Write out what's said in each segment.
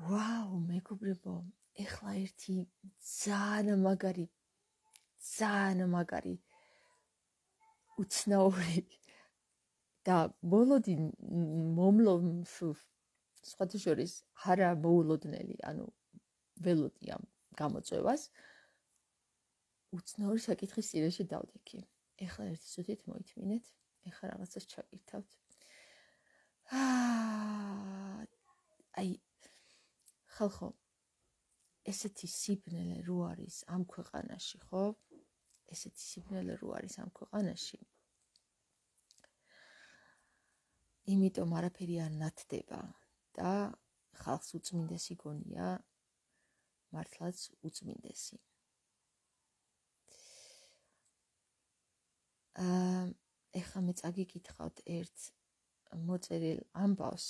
ვაუ, მეგობრებო, ეხლა ერთი ძალიან მაგარი ძალიან მაგარი უცნაური და ბოლოდი მომლო სხვათა შორის არა მოულოდნელი, ანუ ველოდი ამ გამოწევას უცნაური საკითხის წინაშე დავდექი. ეხლა ერთი სუთით მოითმინეთ, ეხლა რაღაცას ჩაკირთავთ. აა აი ხალხო ესეთი სიბნელე რო არის ამ ქვეყანაში, ხო? ესეთი სიბნელე რო არის ამ ქვეყანაში. იმიტომ არაფერი არ ნათდება და ხალხს უწმინდესი გონია მართლაც უწმინდესი. აა ეხლა მე წაგიკითხავთ ერთ მოწერილ ამბავს.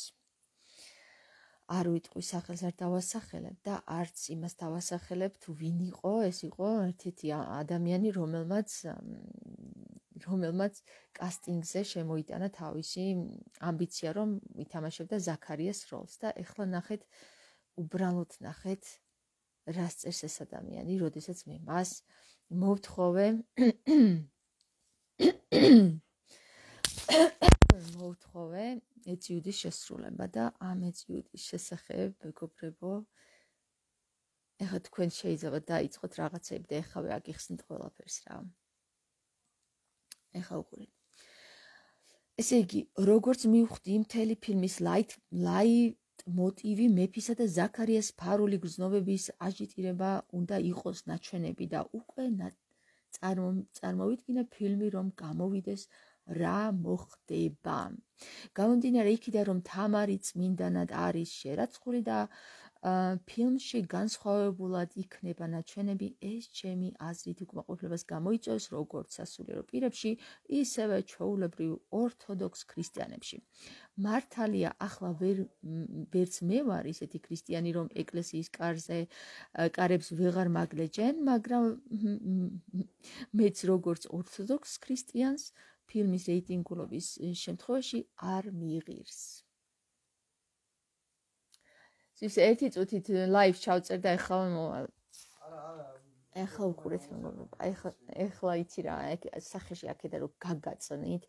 არ ვიტყვი სახელს არ დავასახელებ და არც იმას დავასახელებ თუ ვინ იყო ეს იყო ერთ-ერთი ადამიანი რომელმაც რომელმაც კასტინგზე შემოიტანა თავისი ამბიცია რომ ითამაშებდა ზაქარიას როლს და ეხლა ნახეთ უბრალოდ ნახეთ რას წერს ეს ადამიანი როდესაც მე მას მოვთხოვე მოვთხოვე ეწიუდის შესრულება და ამ ეწიუდის შესახებ მეგობრებო ეხლა თქვენ შეიძლება დაიწყოთ რაღაცები და ეხავე აგიხსნით ყველაფერს რა. ეხა უყურეთ ესე იგი როგორც მივხვდი მთელი ფილმის ლაით ლაით მოტივი მეფისა და ზაქარიას ფარული გრძნობების აჟიტირება უნდა იყოს ნაჩვენები და უკვე წარმოვიდგინე ფილმი რომ გამოვიდეს რა მოხდება. გამომდინარე იქიდან რომ თამარი წმინდანად არის შერაცხული და ფილმში განსხვავებულად იქნება ნაჩვენები ეს ჩემი აზრით უკმაყოფილებას გამოიწვევს როგორც სასულიერო პირებში ისევე ჩვეულებრივ ორთოდოქს ქრისტიანებში მართალია ახლა ვერ ვერც მე ვარ ისეთი ქრისტიანი რომ ეკლესიის კარზე კარებს ვეღარ მაგლეჯენ მაგრამ მეც როგორც ორთოდოქს ქრისტიანს ფილმის რეიტინგულობის შემთხვევაში არ მიიღირს ის ერთი წუთით ლაივ ჩავწერ და ეხლა მოვალ. არა, არა. ეხლა უყურეთ მეგობრებო. ეხლა ეხლა იცი რა, სახეში აქედან რო გაგაწნით,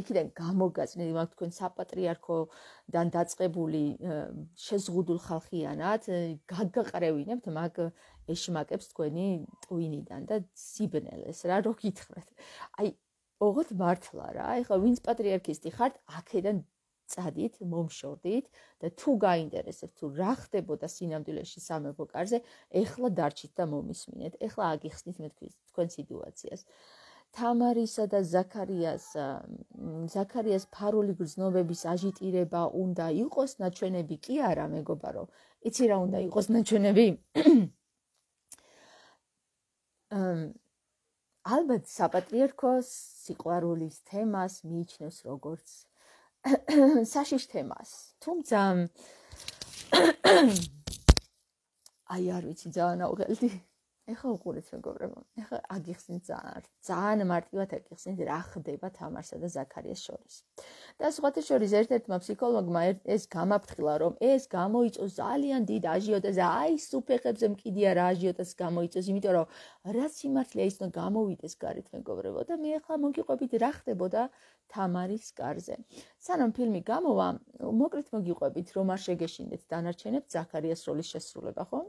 იქიდან გამოგაწნით, მაგ თქვენ საპატრიარქოდან დაწყებული შეზღუდულ ხალხიანად გაგაყრევინებთ მაგ ეშმაკებს თქვენი ტვინიდან და სიბნელეს რა რო გითხრათ. აი ოღონდ მართლა რა, ეხლა ვინც პატრიარქისტი ხართ, აქედან წადით, მომშორდით და თუ გაინტერესებთ თუ რა ხდებოდა სინამდვილეში სამეფო კარზე, ეხლა დარჩით და მომისმინეთ. ეხლა აგიხსნით მე თქვენ სიტუაციას. თამარისა და ზაქარიას ზაქარიას ფარული გრძნობების აჟიტირება უნდა იყოს ნაჩვენები კი არა მეგობარო. იცი რა უნდა იყოს ნაჩვენები? ალბათ საპატრიარქოს სიყვარულის თემას მიიჩნევს როგორც საშიშ თემას. თუმცა აი არ ვიცი ძალიან აუღელდი. ეხა უყურეთ მეგობრებო. ეხა აგიხსნით ძალიან ძალიან მარტივად აგიხსნით რა ხდება თამარსა და ზაქარიას შორის. და სხვათა შორის ერთ-ერთმა ფსიქოლოგმა ეს გამაფრთხილა, რომ ეს გამოიწოს ძალიან დიდ აჟიოტაზს. აი სუფეხებზე მკიდია რა აჟიოტაზს გამოიწოს, იმიტომ რომ რა სიმართლეა ის უნდა გამოვიდეს გარეთ მეგობრებო და მე ეხლა მოგიყვებით რა ხდებოდა თამარის კარზე. სანამ ფილმი გამოვა, მოკლედ მოგიყვებით რომ არ შეგეშინდეთ დანარჩენებს ზაქარიას როლის შესრულება, ხო?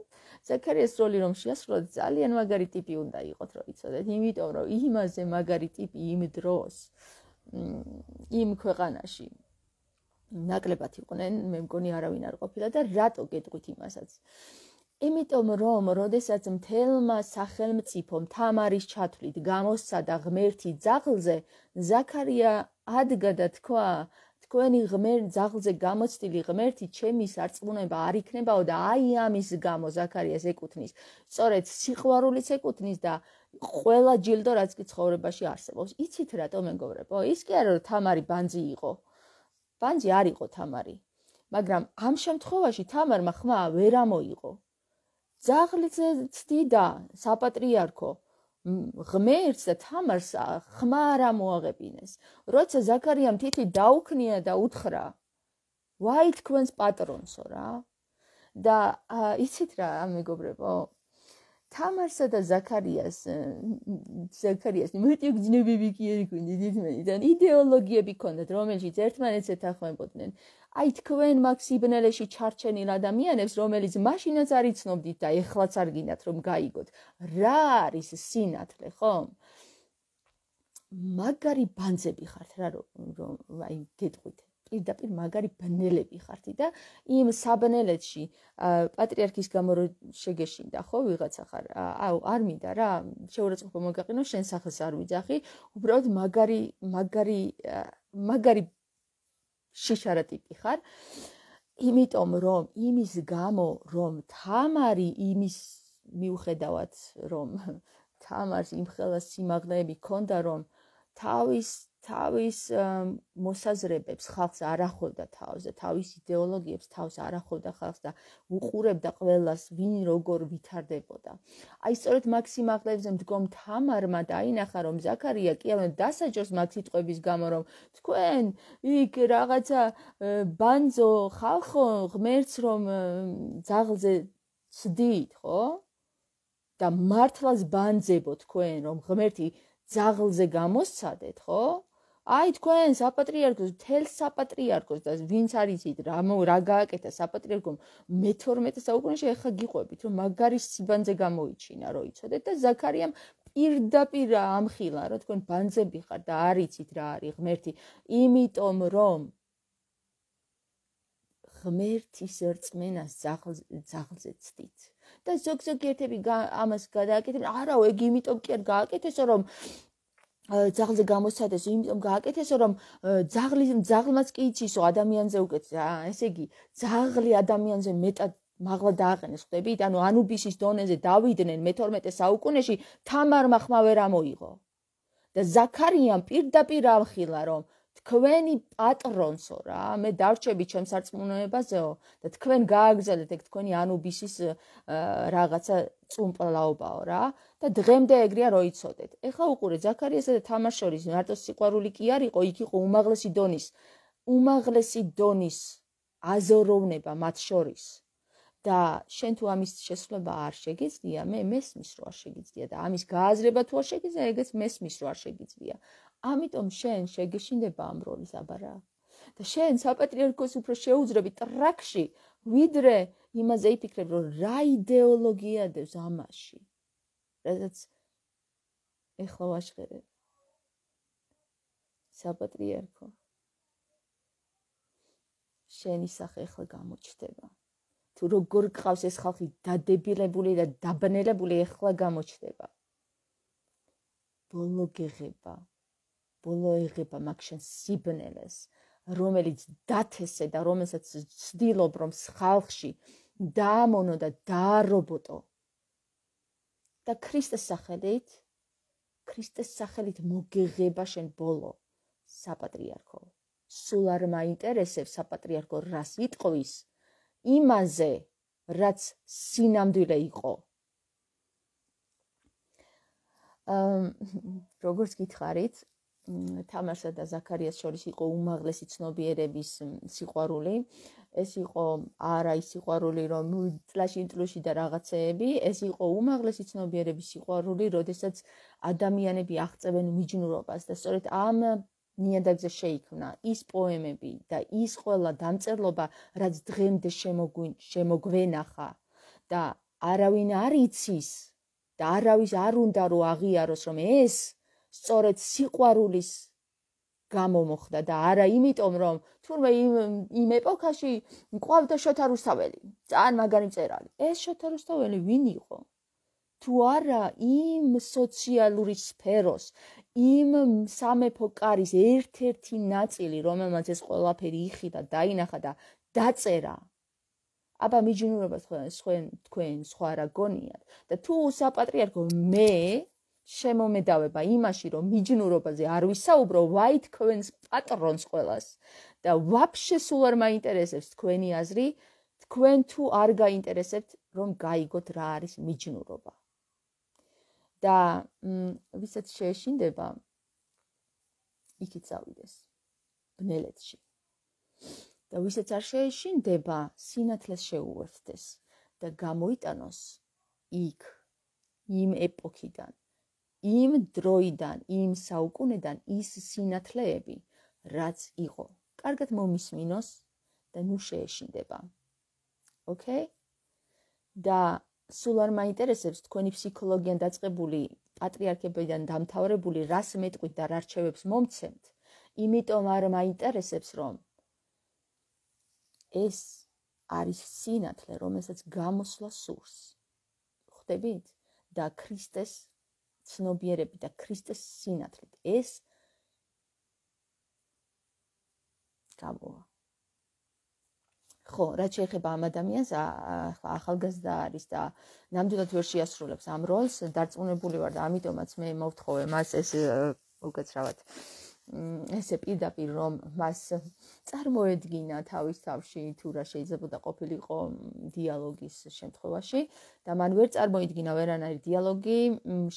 ზაქარიას როლი რომ შეასრულოთ ძალიან მაგარი ტიპი უნდა იყოთ, რომ იცოდეთ, იმიტომ რომ იმაზე მაგარი ტიპი იმ დროს იმ ქვეყანაში ნაკლებად იყვნენ, მე მგონი არავინ არ ყოფილა და რატო გეტყვით იმასაც? იმიტომ რომ, როდესაც მთელმა სახელმწიფომ თამარის ჩათვლით გამოსცადა ღმერთი ძაღლზე, ზაქარია ადგა და თქვა, თქვენი ღმერთ ძაღლზე გამოცდილი ღმერთი ჩემი სარწმუნება არ იქნებაო და აი ამის გამო ზაქარიას ეკუთვნის. სწორედ სიყვარულიც ეკუთვნის და ყველა ჯილდო რაც კი ცხოვრებაში არსებობს. იცით რატო მეგობრებო? ის კი არა რომ თამარი ბანძი იყო. ბანძი არ იყო თამარი. მაგრამ ამ შემთხვევაში თამარმა ხმა ვერ ამოიღო. ძაღლზე ცდიდა საპატრიარქო ღმერთს და თამარს ხმა არ მოაღებინეს. როცა ზაქარიამ თითი დაუქნია და უთხრა: "ვაი თქვენს პატრონსო რა. და იცით რა მეგობრებო თამარსა და ზაქარიას ზაქარიას მეტი გძნებები კი ერი ქონდით დითმენიდან იდეოლოგიები ქონდათ რომელშიც ერთმანეთს ეთანხმებოდნენ აი თქვენ მაქს იბნელეში ჩარჩენილ ადამიანებს რომელიც მაშინაც არ იცნობდით და ეხლაც არ გინდათ რომ გაიგოთ. რა არის სინათლე ხო მაგარი ბანძები ხართ რა რომ აი გეტყვით. პირდაპირ მაგარი ბნელები ხართ და იმ საბნელეთში პატრიარქის გამო შეგეშინდა ხო ვიღაცა ხარ აუ არ მინდა რა შეურაცხყოფა მოგაყინო შენ სახელს არ ვიძახი. უბრალოდ მაგარი მაგარი მაგარი შიშარა ტიპი ხარ იმიტომ რომ იმის გამო რომ თამარი იმის მიუხედავად რომ თამარს იმხელა სიმაღლეები ქონდა რომ თავის თავის მოსაზრებებს ხალხს არ ახლობდა თავს და თავის იდეოლოგიებს თავს არ ახლობდა ხალხს და უყურებდა ყველას ვინ როგორ ვითარდებოდა. აი სწორედ მაქსიმაღლებზე მდგომ თამარმა დაინახა რომ ზაქარია კიავენ დასაჯოს მაგ სიტყვების გამო რომ თქვენ იქ რაღაცა ბანძო ხალხო ღმერთს რომ ძაღლზე ცდით ხო? და მართლაც ბანძებო თქვენ რომ ღმერთი ძაღლზე გამოსცადეთ, ხო? აი თქვენ საპატრიარქოს, თელ საპატრიარქოს და ვინც არიცით რა რა გააკეთა საპატრიარქომ მე-12 საუკუნეში ახლა გიყვებით რომ მაგარი სიბანძე გამოიჩინა რო იცოდეთ და ზაქარიამ პირდაპირ ამხილა რომ თქვენ ბანძები ხარ და არიცით რა არის ღმერთი. იმიტომ რომ ღმერთის რწმენას ძაღლზე ცდით. და ზოგ-ზოგი ერთები ამას გადააკეთებენ. არა ეგ იმიტომ კი არ გააკეთესო რომ ძაღლზე გამოსცადეს იმიტომ გააკეთესო რომ ძაღლი ძაღლმაც კი იცისო ადამიანზე უკეთ ესე იგი ძაღლი ადამიანზე მეტად მაღლა დააყენეს ხდებით ანუ ანუბისის დონეზე დავიდნენ მე-12 საუკუნეში თამარმა ხმა ვერ ამოიღო. და ზაქარიამ პირდაპირ ამხილა რომ თქვენი პატრონსო რა მე დარჩები ჩემს არწმუნოებაზეო და თქვენ გააგზავნეთ ეგ თქვენი ანუბისის რაღაცა წუმპლაობაო რა და დღემდე ეგრეა რო იცოდეთ. ეხლა უყურე ზაქარიასა და თამაშორის მარტო სიყვარული კი არ იყო იქ იყო უმაღლესი დონის. უმაღლესი დონის აზოროვნება მათ შორის. და შენ თუ ამის შესრულება არ შეგიძლია მე მესმის რო არ შეგიძლია და ამის გააზრება თუ არ შეგიძლია ეგეც მესმის რო არ შეგიძლია ამიტომ შენ შეგეშინდება ამ როლის აბარა. და შენ საპატრიარქოს უფრო შეუძრები ტრაქში ვიდრე იმაზე იფიქრებ რომ რა იდეოლოგია დევს ამაში. რადგან ეხლა ვაშხერე საპატრიარქო. შენი სახე ეხლა გამოჩდება. თუ როგორ ყავს ეს ხალხი დადებილებული და დაბნელებული ეხლა გამოჩდება. ბოლო გეღება ბოლო იღება მაგ შენ სიბნელეს რომელიც დათესე და რომელსაც ცდილობ რომ ხალხში დაამონო და დაარობოტო. და ქრისტეს სახელით ქრისტეს სახელით მოგეღება შენ ბოლო საპატრიარქო. სულ არ მაინტერესებს საპატრიარქო რას იტყვის იმაზე რაც სინამდვილე იყო. ამ როგორც გითხარით თამაშსა და ზაქარიას შორის იყო უმაღლესი ცნობიერების სიყვარული. ეს იყო არა ის სიყვარული, რომ წლაში წლში და რაღაცეები, ეს იყო უმაღლესი ცნობიერების სიყვარული, როდესაც ადამიანები აღწევენ მიჯნურობას და სწორედ ამ ნიადაგზე შეიქმნა ის პოემები და ის ყველა დამწერლობა, რაც დღემდე შემოგვენახა და არავინ არ იცის და არავის არ უნდა რომ აღიაროს რომ ეს სწორედ სიყვარულის გამო მოხდა და არა იმიტომ რომ თურმე იმ იმ ეპოქაში მყავდა შოთა რუსთაველი ძალიან მაგარი მწერალი. ეს შოთა რუსთაველი ვინ იყო? თუ არა იმ სოციალური სფეროს იმ სამეფო კარის ერთ-ერთი ნაწილი რომელმაც ეს ყველაფერი იხიდა დაინახა და დაწერა. აბა მიჯნურობა თქვენ თქვენ სხვა რა გონიათ? და თუ საპატრიარქო მე შემომედავება იმაში, რომ მიჯნურობაზე არ ვისაუბრო, ვაით ქვენს პატრონს ყოველას და ვაფშე სულ არ მაინტერესებს თქვენი აზრი, თქვენ თუ არ გაინტერესებთ, რომ გაიგოთ რა არის მიჯნურობა. და ვისაც შეეშინდება იქით წავიდეს ბნელეთში. და ვისაც არ შეეშინდება, სინათლეს შეუერთდეს და გამოიტანოს იქ იმ ეპოქიდან, იმ დროიდან, იმ საუკუნედან ის სინათლეები, რაც იყო. კარგად მომისმინოს და ნუ შეეშინდება. ოკეი? და სულ არ მაინტერესებს თქვენი ფსიქოლოგიան დაწყებული პატრიარქებიდან დამთავრებული რას მეტყვით და რა რჩევებს მომცემთ. იმიტომ არ მაინტერესებს რომ ეს არის სინათლე, რომელსაც გამოსვლა სურს. ხვდებით? და ქრისტეს ცნობიერები და ქრისტეს სინათლით. ეს გამოვა. ხო, რაც შეეხება ამ ადამიანს, ახალგაზრდა არის და ნამდვილად ვერ შეასრულებს ამ როლს, დარწმუნებული ვარ და ამიტომაც მე მოვთხოვე მას ეს უკაცრავად ესე პირდაპირ რომ მას წარმოედგინა თავის თავში თუ რა შეიძლება და ყოფილიყო დიალოგის შემთხვევაში და მან ვერ წარმოედგინა ვერანაირი დიალოგი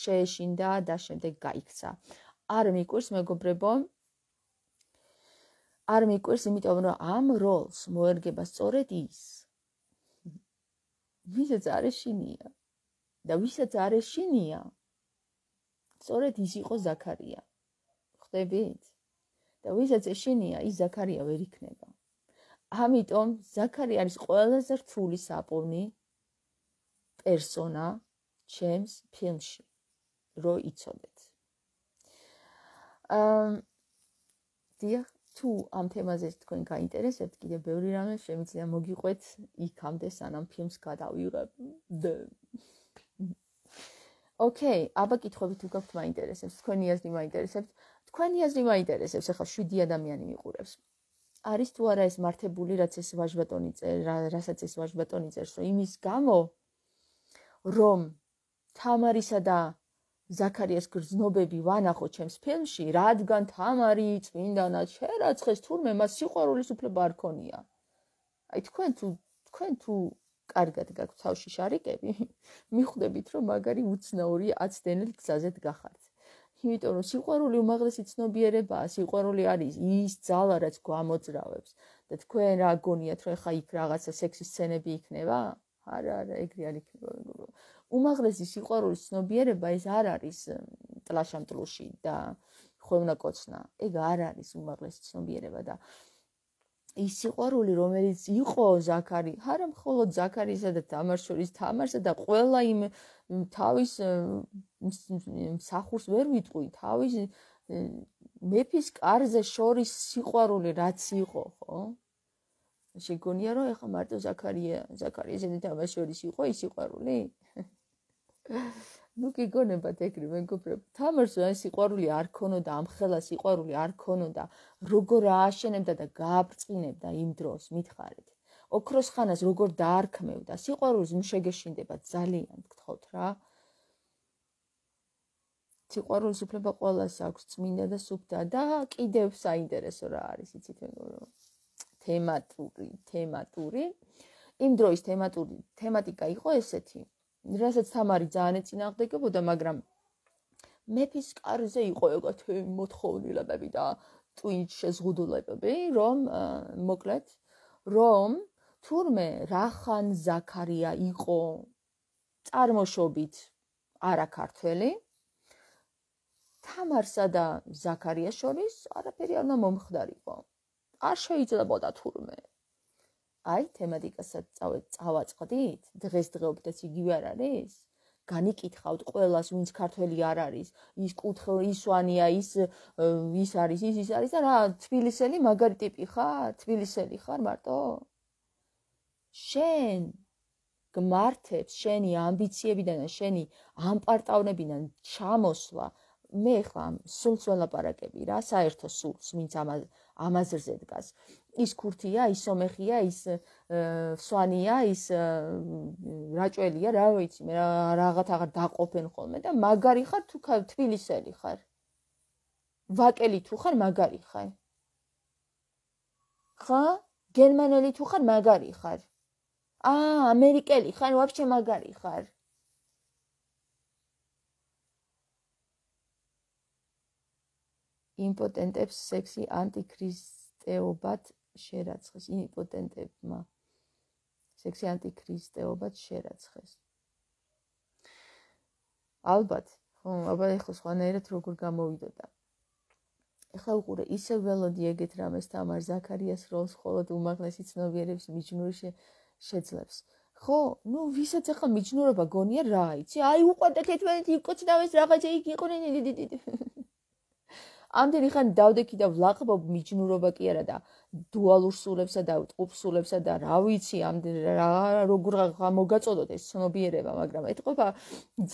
შეეშინდა და შემდეგ გაიქცა. არ მიკვირს მეგობრებო არ მიკვირს იმიტომ რომ ამ როლს მოერგება სწორედ ის ვისაც არ ეშინია და ვისაც არ ეშინია სწორედ ის იყო ზაქარია ხვდებით? და ვისაც ეშინია, ის ზაქარია ვერ იქნება. ამიტომ ზაქარია არის ყველაზე რთული საპოვნი პერსონა ჩემს ფილმში, რო იცოდეთ. აა დიახ, თუ ამ თემაზე თქვენ გაინტერესებთ, კიდე ბევრი რამე შემიძლია მოგიყვეთ იქამდე, სანამ ფილმს გადავიღებ. ოკეი, აბა კითხვები თუ გაქვთ მაინტერესებს, თქვენი აზრი მაინტერესებს. თქვენი აზრი მაინტერესებს, ახლა 7 ადამიანი მიყურებს. არის თუ არა ეს მართებული, რაც ეს ვაჟბატონი წერს, რასაც ეს ვაჟბატონი წერს, რომ იმის გამო რომ თამარისა და ზაქარიას გრძნობები ვანახო ჩემს ფილმში, რადგან თამარი წმინდანა შერაცხეს თურმე მას სიყვარულის უფლება არ ქონია. აი თქვენ თუ თქვენ თუ კარგად გაქვთ თავში შარიკები, მიხვდებით რომ მაგარი უცნაური აცდენელ გზაზეთ გახართ. იმიტომ რომ სიყვარული უმაღლესი ცნობიერებაა, სიყვარული არის ის ძალა, რაც გვამოძრავებს. და თქვენ რა გონიათ, რომ ხა იქ რაღაცა სექსის სცენები იქნება? არა, არა, ეგრე არ იქნება. უმაღლესი სიყვარულის ცნობიერება ეს არ არის ტლაშამტლუში და ხვევნაკოცნა. ეგ არ არის უმაღლესი ცნობიერება და ის სიყვარული, რომელიც იყო ზაქარი, არა მხოლოდ ზაქარისა და თამარ შორის თამარსა და ყველა იმ თავის სახურს ვერ ვიტყვი, თავის მეფის კარზე შორის სიყვარული რაც იყო, ხო? შეგონია რომ ეხა მარტო ზაქარია, ზაქარია ზედა თამარ შორის იყო ის სიყვარული? ну გიგონებათ ეგრე მეგობრებო თამარს აი სიყვარული არ ქონოდა ამ ხელა სიყვარული არ ქონოდა როგორ ააშენებდა და გააბრწყინებდა იმ დროს მითხარით ოქროს ხანას როგორ დაარქმევდა სიყვარულს ნუ შეგეშინდება ძალიან გთხოვთ რა. სიყვარულის უფლება ყოველას აქვს წმინდა და სუფთა და კიდევ საინტერესო რა არის იცით თემატური თემატური. იმ დროის თემატური თემატიკა იყო ესეთი. რასაც თამარი ძალიან ეწინააღმდეგებოდა მაგრამ მეფის კარზე იყო ეგეთი მოთხოვნილებები და ტვინჩ შეზღუდულებები რომ მოკლედ რომ თურმე რახან ზაქარია იყო წარმოშობით არა ქართველი თამარსა და ზაქარიას შორის არაფერი არ უნდა მომხდარიყო არ შეიძლებოდა თურმე. აი თემატიკასაც წავაწყდით. დღესდღეობითაც იგივე არ არის. განიკითხავთ ყველას ვინც ქართველი არ არის. ის კუთხე ისვანია ის ის არის ის ის არის და რა თბილისელი მაგარი ტიპი ხარ თბილისელი ხარ მარტო შენ გმართებს შენი ამბიციებიდან და შენი ამპარტავნებიდან ჩამოსვლა მე ხა სულს ველაპარაკები რა საერთო სულს ვინც ამაზრზე დგას. ის ქურთია ის სომეხია ის სვანია ის რაჭველია რა ვიცი მე რაღაც აღარ დაყოფენ ხოლმე და მაგარი ხარ თუ თბილისელი ხარ? ვაკელი თუ ხარ მაგარი ხარ? ხა? გერმანელი თუ ხარ მაგარი ხარ აა ამერიკელი ხარ ვაფშე მაგარი ხარ. იმპოტენტებს სექსი ანტიქრისტეობად შერაცხეს იმპოტენტებმა. სექსი ანტიქრისტეობად შერაცხეს. ალბათ ხო აბა ეხლა სხვანაირად როგორ გამოვიდოდა. ეხლა უყურე ისე ველოდი ეგეთ რამეს თამარ ზაქარიას როლს ხოლოდ უმაღლესი ცნობიერების მიჯნური შეძლებს. ხო ნუ ვისაც ახლა მიჯნურობა გონია რა იცი? აი უყვარდა 11 იკოცნავეს რაღაცა იქ იყვნენ ამდენი ხანი დავდექი და ვლაყბობ მიჯნურობა კი არა და დუალურ სულებსა და ტყუპსულებსა და რა ვიცი ამდენ რა როგორ გამოგაწოდოთ ეს ცნობიერება მაგრამ ეთყობა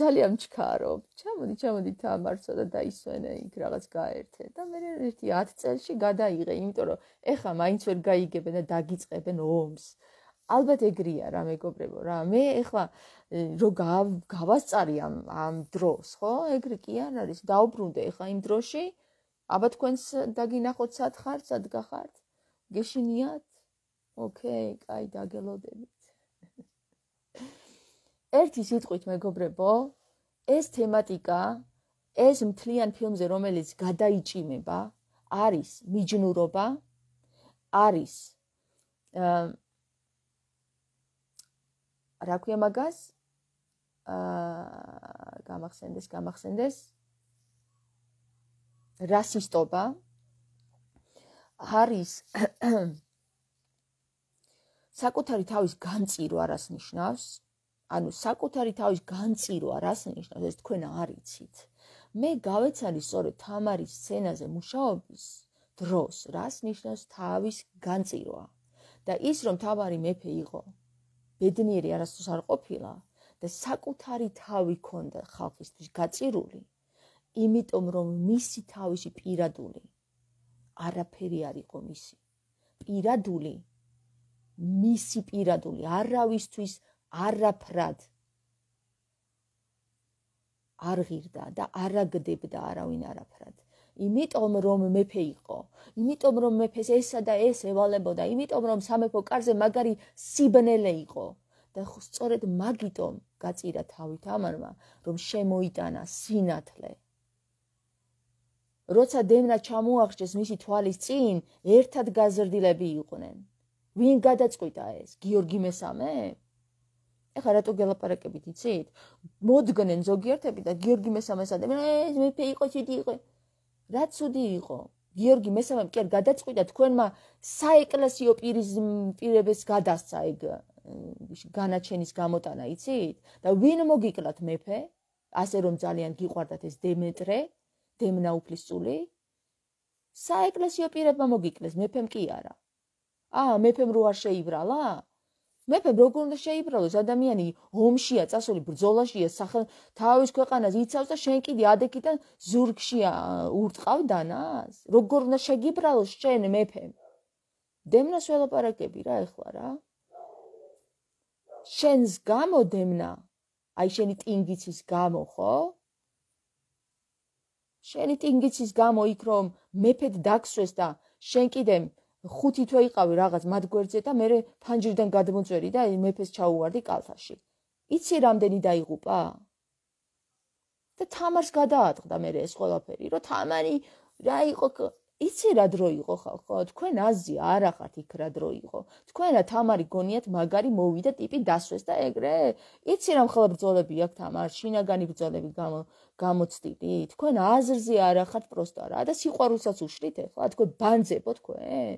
ძალიან ჩქარო ჩამოდი ჩამოდი თამარცო და დაისვენე იქ რაღაც გაერთე და მე ერთი 10 წელში გადაიღე იმიტომ რომ ეხა მაინც ვერ გაიგებენ და დაგიწყებენ ომს ალბათ ეგრეა რა მეგობრებო რა მე ეხლა რო გავასწარი ამ ამ დროს ხო ეგრე კი არ არის დაუბრუნდე ეხლა იმ დროში აბა თქვენს დაგინახოთ სად ხართ, სად გახართ? გეშინიათ? ოკეი, კაი, დაგელოდებით. ერთი სიტყვით მეგობრებო, ეს თემატიკა, ეს მთლიან ფილმზე, რომელიც გადაიჭიმება, არის მიჯნურობა, არის აა რა ქვია მაგას? აა გამახსენდეს, გამახსენდეს. რასისტობა არის საკუთარი თავის განწირვა რას ნიშნავს? ანუ საკუთარი თავის განწირვა რას ნიშნავს? ეს თქვენ არიცით. მე გავეცანი სწორედ თამარის სცენაზე მუშაობის დროს რას ნიშნავს თავის განწირვა და ის რომ თამარი მეფე იყო ბედნიერი არასდროს არ ყოფილა და საკუთარი თავი ქონდა ხალხისთვის გაწირული იმიტომ რომ მისი თავისი პირადული არაფერი არ იყო მისი. პირადული მისი პირადული არავისთვის არაფრად არ ღირდა და არაგდებდა არავინ არაფრად იმიტომ რომ მეფე იყო იმიტომ რომ მეფეს ესა და ეს ევალებოდა იმიტომ რომ სამეფო კარზე მაგარი სიბნელე იყო და სწორედ მაგიტომ გაწირა თავით ამარმა რომ შემოიტანა სინათლე როცა დემნა ჩამოახჭეს მისი თვალის წინ, ერთად გაზრდილები იყვნენ. ვინ გადაწყვიტა ეს? გიორგი მესამე? ეხლა რატო გელაპარაკებით, იცით? მოდგნენ ზოგიერთები და გიორგი მესამეს ადამიან, ეს მეფე იყო, ცივი იყო. რა ცუდი იყო? გიორგი მესამემ კი არ გადაწყვიტა თქვენმა საეკლესიო პირების გადასცა ეგ განაჩენის გამოტანა, იცით? და ვინ მოგიკლათ მეფე? ასე რომ ძალიან გიყვარდათ ეს დემეტრე, დემნა უფლისწული? საეკლესიო პირებმა მოგიკლეს, მეფემ კი არა. აა, მეფემ რო არ შეიბრალა? მეფემ როგორ უნდა შეიბრალოს? ადამიანი ომშია, წასული ბრძოლაშია, სახე თავის ქვეყანას იცავს და შენ კიდე ადექიდან ზურგშია ურტყავ დანას? როგორ უნდა შეგიბრალოს შენ მეფემ? დემნას ველაპარაკები რა ეხლა რა? შენს გამო დემნა? აი შენი ტინგიცის გამო, ხო? შენი ტინგიცის გამო იქ რომ მეფედ დაგსვეს და შენ კიდე ხუთი თვე იყავი რაღაც მათ გვერდზე და მე ფანჯრიდან გადმოწერი და მეფეს ჩაუვარდი კალთაში. იცი რამდენი დაიღუპა? და თამარს გადაატყდა მე ეს ყველაფერი, რომ თამარი რა იყო იცი რა დრო იყო ხალხო? თქვენ აზი არ ახართ იქ რა დრო იყო. თქვენ რა თამარი გონიათ მაგარი მოვიდა ტიპი დასვეს და ეგრე? იცი რა მხოლოდ ბრძოლები აქვს თამარ, შინაგანი ბრძოლები გამო გამოცდილი? თქვენ აზრზე არ ახართ პროსტა რა და სიყვარულსაც უშლით ახლა თქვენ ბანძებო თქვენ?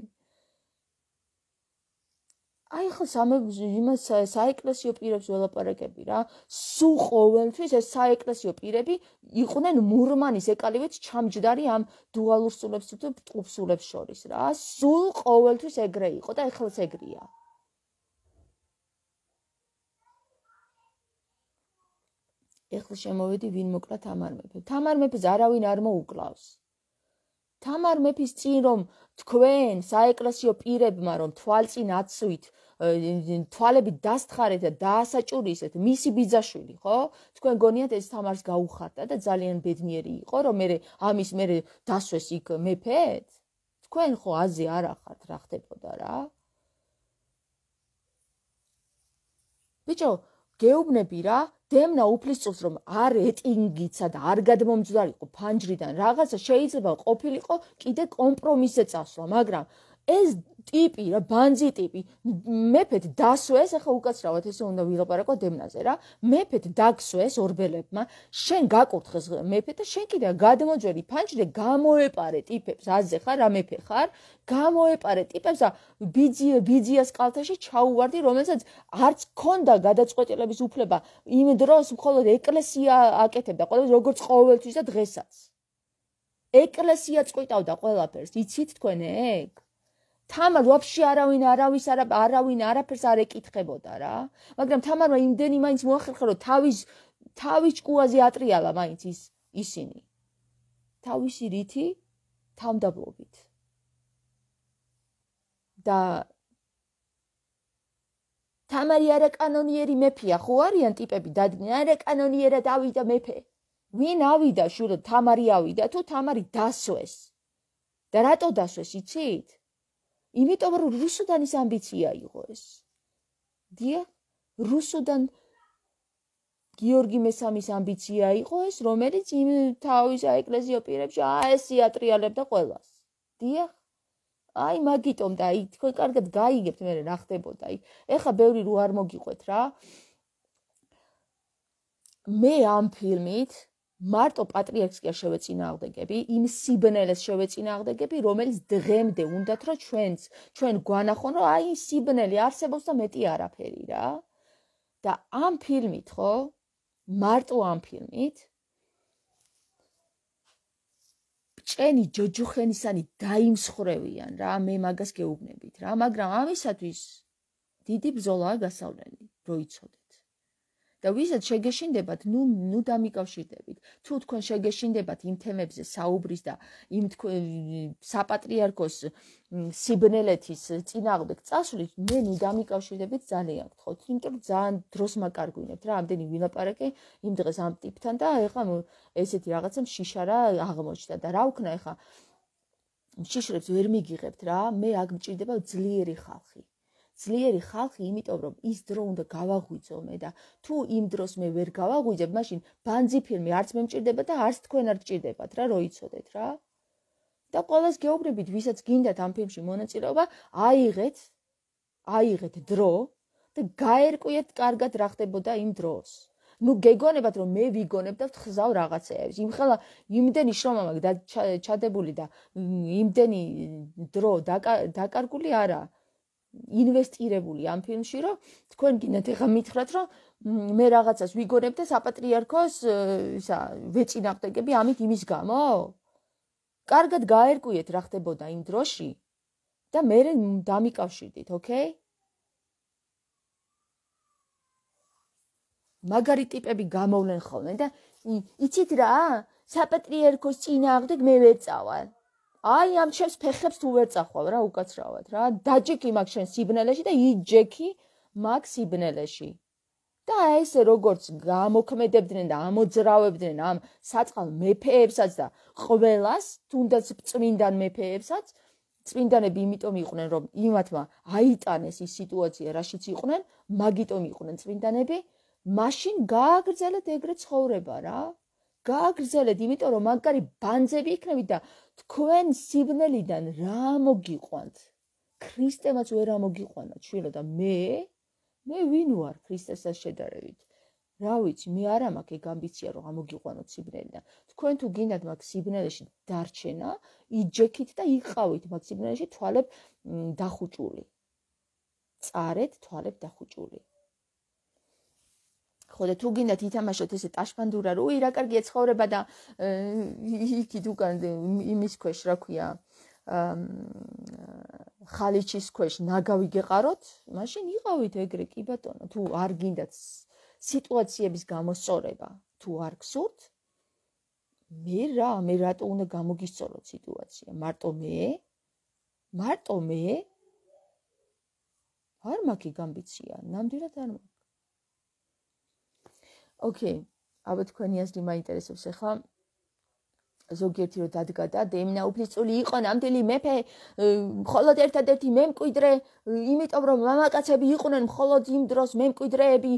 აი ხო სამე იმას საეკლესიო პირებს ველაპარაკები რა. სულ ყოველთვის ეს საეკლესიო პირები იყვნენ მურმანის ეკალივით ჩამჯდარი ამ დუალურ სულებს თუ ტყუპსულებს შორის რა. სულ ყოველთვის ეგრე იყო და ეხლაც ეგრეა. ეხლა შემოვედი ვინ მოკლა თამარ მეფე. თამარ მეფეს არავინ არ მოუკლავს. თამარ მეფის წინ რომ თქვენ საეკლესიო პირებმა რომ თვალწინ აცვით თვალები დასთხარეთ და დაასაჭურისეთ მისი ბიძაშვილი ხო თქვენ გონიათ ეს თამარს გაუხარდა და ძალიან ბედნიერი იყო რომ მე ამის მე დასვეს იქ მეფეთ თქვენ ხო აზე არ ახართ რა ხდებოდა რა ბიჭო გეუბნები რა დემნა უფლისწულს რომ არ ეტინგიცა და არ გადმომძდარიყო ფანჯრიდან რაღაცა შეიძლება ყოფილიყო კიდე კომპრომისზე წასვლა მაგრამ ეს ტიპი რა ბანძი ტიპი. მეფეთ დასვეს ახლა უკაცრავად ესე უნდა ვილაპარაკო დემნაზე რა. მეფეთ დაგსვეს ორბელებმა. შენ გაკურთხეს მეფე და შენ კიდე გადმოჯერი ფანჯრე გამოეპარე ტიპებს. აზე ხარ რა მეფე ხარ? გამოეპარე ტიპებს და ბიძი ბიძიას კალთაში ჩაუვარდი რომელსაც არც ქონდა გადაწყვეტილების უფლება. იმ დროს მხოლოდ ეკლესია აკეთებდა ყოველთვის როგორც ყოველთვის და დღესაც. ეკლესია წყვიტავდა ყველაფერს. იცით თქვენ ეგ თამარ ვაფშე არავინ არავის არა არავინ არაფერს არ ეკითხებოდა რა. მაგრამ თამარმა იმდენი მაინც მოახერხა რომ თავის თავის ჭკუაზე ატრიალა მაინც ის ისინი. თავისი რითი თამდაბლობით და თამარი არა კანონიერი მეფეა ხო არიან ტიპები? დადგნენ არა კანონიერად ავიდა მეფე. ვინ ავიდა შურო? თამარი ავიდა თუ თამარი დასვეს? და რატო დასვეს იცით იმიტომ რომ რუსუდანის ამბიცია იყო ეს. დია რუსუდან გიორგი მესამის ამბიცია იყო ეს, რომელიც იმ თავის აეკლესიო პირებში აესიატრიალებდა ყველას. დია აი მაგიტომ და აი თქვენ კარგად გაიგებთ მე რა ხდებოდა. აი ეხა ბევრი რო არ მოგიყვეთ რა. მე ამ ფილმით მარტო პატრიარქს კი არ შევეწინააღდეგები, იმ სიბნელეს შევეწინააღდეგები, რომელიც დღემდე უნდათ რომ ჩვენს, ჩვენ გვანახონ რომ აი სიბნელი არსებობს და მეტი არაფერი რა. და ამ ფილმით ხო? მარტო ამ ფილმით ჭენი ჯოჯუხენისანი დაიმსხრევიან რა, მე მაგას გეუბნებით რა, მაგრამ ამისათვის დიდი ბზოლაა გასავლელი, როიცოდე. და ვისაც შეგეშინდებათ, ნუ ნუ დამიკავშირდებით. თუ თქვენ შეგეშინდებათ იმ თემებზე საუბრის და იმ საპატრიარქოს სიბნელეთის წინააღმდეგ წასulit, მე ნუ დამიკავშირდებით ძალიან გთხოვთ, იმიტომ რომ ძალიან დროს მაკარგვინებთ რა, ამდენი ვილაპარაკე იმ დღეს ამ ტიპთან და ეხლა ესეთი რაღაცა შიშარა აღმოჩნდა და რა ვქნა ეხლა შიშრებს ვერ მიგიღებთ რა, მე აქ მჭირდება ძლიერი ხალხი. ძლიერი ხალხი, იმიტომ რომ ის დრო უნდა გავაღვიძო მე და თუ იმ დროს მე ვერ გავაღვიძებ, მაშინ ბანძი ფილმი არც მე მჭირდება და არც თქვენ არ გჭირდებათ რა, როიცოდეთ რა. და ყოველს გეუბნებით, ვისაც გინდათ ამ ფილმში მონაწილეობა, აიღეთ აიღეთ დრო და გაერკვიეთ კარგად რა ხდებოდა იმ დროს. ну გეგონებათ რომ მე ვიგონებ და ვთხზავ რაღაცეებს. იმხელა იმდენი შრომა და ჩადებული და იმდენი დრო დაკარგული არაა. ინვესტირებული ამ ფილმში, რომ თქვენ გინდათ ეხა მითხრათ, რომ მე რაღაცას ვიგონებ და საპატრიარქოს ისა ვეწინააღმდეგები ამით იმის გამო? კარგად გაერკვიეთ რა ხდებოდა იმ დროში და მე დამიკავშირდით, ოკეი? მაგარი ტიპები გამოვლენ ხოლმე და იცით რა? საპატრიარქოს წინააღმდეგ მე ვეწავალ. აი ამ ჩემს ფეხებს თუ ვერ წახვალ რა უკაცრავად რა. დაჯექი მაგ შენ სიბნელეში და იჯექი მაგ სიბნელეში. და ეს როგორც გამოქმედებდნენ და ამოძრავებდნენ ამ საწყალ მეფეებსაც და ყველას თუნდაც წმინდან მეფეებსაც წმინდანები იმიტომ იყვნენ რომ იმათმა აიტანეს ის სიტუაცია რაშიც იყვნენ მაგიტომ იყვნენ წმინდანები. მაშინ გააგრძელეთ ეგრეთ ცხოვრება რა გააგრძელეთ იმიტომ რომ მაგარი ბანძები იქნებით და თქვენ სიბნელიდან რა მოგიყვანთ? ქრისტემაც ვერ ამოგიყვანა ჩვენო და მე მე ვინ ვარ ქრისტესთან შედარებით? რა ვიცი, მე არ ამაქვს ეგ ამბიცია რომ ამოგიყვანოთ სიბნელიდან. თქვენ თუ გინდათ მაგ სიბნელეში დარჩენა, იჯექით და იყავით მაგ სიბნელეში თვალებ დახუჭული. წარეთ თვალებ დახუჭული. ხო და თუ გინდათ ითამაშოთ ესე ტაშფანდურა რო ი რა კარგია ცხოვრება და იქი თუ კან იმის ქვეშ რა ქვია ხალიჩის ქვეშ ნაგავი გეყაროთ? მაშინ იყავით ეგრე კი ბატონო თუ არ გინდათ სიტუაციების გამოსწორება თუ არ გსურთ? მე რა მე რატო უნდა გამოგისწოროთ სიტუაცია? მარტო მე? მარტო მე? არ მაქვს გამბიცია ნამდვილად არ მაქვს ოკეი, აბა თქვენი აზრი მაინტერესებს ახლა. ზოგიერთი რო დადგა და დემნა უფლისწული იყო ნამდვილი მეფე მხოლოდ ერთადერთი მემკვიდრე იმიტომ რომ მამაკაცები იყვნენ მხოლოდ იმ დროს მემკვიდრეები